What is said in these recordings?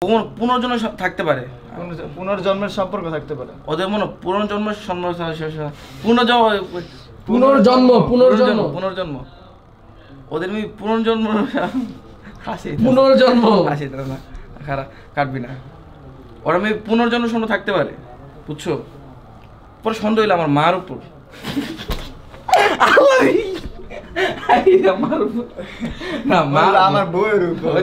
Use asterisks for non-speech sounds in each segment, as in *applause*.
পুন- পুনর্জন্ম থাকতে পারে। পুনর্জ- পুনর্জন্মের সম্পর্ক থাকতে পারে। ওদের মনে হয় পুনর্জন্ম পুনর্জন্ম পুনর্জন্ম। পুনর্জন্ম। পুনর্জন্ম। ওদের আমি পুনর্জন্ম হাসি পুনর্জন্ম। হাসি না। খারাপ কাটবি না। ওরা আমি পুনর্জন্ম সন্দেহ থাকতে পারে। বুঝছ? পরে সন্দেহ হইল আমার মার উপর। আমার উপর। না মা আমার বউয়ের উপর।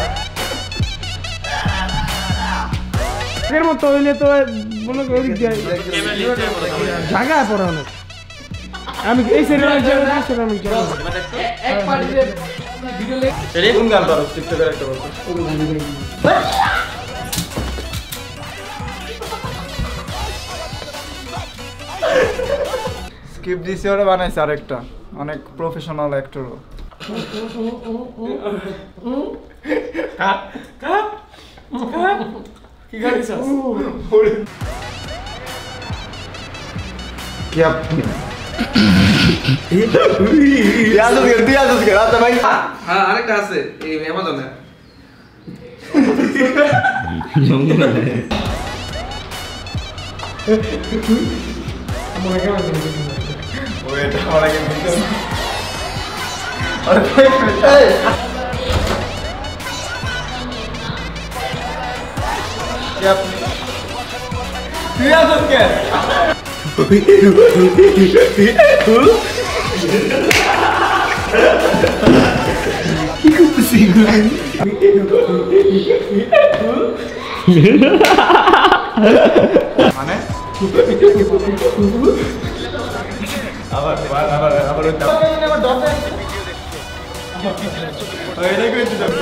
আগের মতো হইলে তো মনে করি জায়গায় পড়ে অনেক আমি এই সেরিয়াল যাব এই কোন গান পারো টিকটকের একটা বলতো। স্কিপ দিছি ওরা বানাইছে আরেকটা। অনেক প্রফেশনাল অ্যাক্টরও 被害者俺。ギャップえ？やだつけるやつけ頭いい。ああれからすえ山田ね読んだねあなたんあれイ আগে ভিডিও আরে ভাই এই কি আপনি দিয়াজত গেল মানে *laughs* আবার আবার আবার আবার ওই দাও। ওই এটা কইতে যাবো।